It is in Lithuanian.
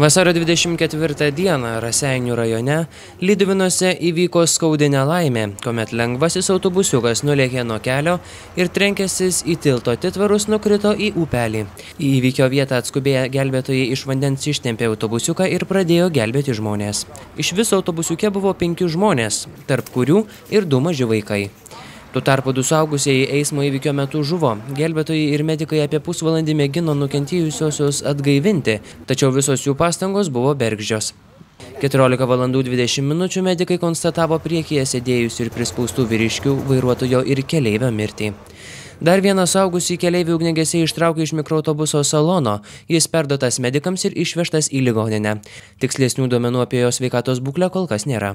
Vasario 24 dieną Raseinių rajone Lyduvinuose įvyko skaudi nelaimė, kuomet lengvasis autobusiukas nulėkė nuo kelio ir trenkėsis į tilto titvarus nukrito į upelį. Į įvykio vietą atskubėję gelbėtojai iš vandens ištempė autobusiuką ir pradėjo gelbėti žmonės. Iš viso autobusiuke buvo penki žmonės, tarp kurių ir du maži vaikai. Tuo tarpu du suaugusieji eismo įvykio metu žuvo. Gelbėtojai ir medikai apie pusvalandį mėgino nukentėjusiosios atgaivinti, tačiau visos jų pastangos buvo bergždžios. 14 valandų 20 minučių medikai konstatavo priekyje sėdėjusių ir prispaustų vyriškių vairuotojo ir keleivio mirtį. Dar vieną saugusį keleivį ugnegesiai ištraukė iš mikroautobuso salono. Jis perdotas medikams ir išvežtas į ligoninę. Tikslesnių duomenų apie jo sveikatos būklę kol kas nėra.